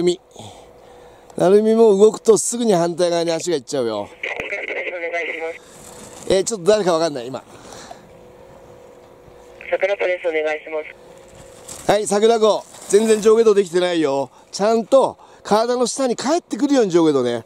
るみ。なるみも動くとすぐに反対側に足がいっちゃうよ。えー、ちょっと誰かわかんない、今。桜子です。お願いします。はい、桜子。全然上下動できてないよ。ちゃんと体の下に帰ってくるように上下動ね。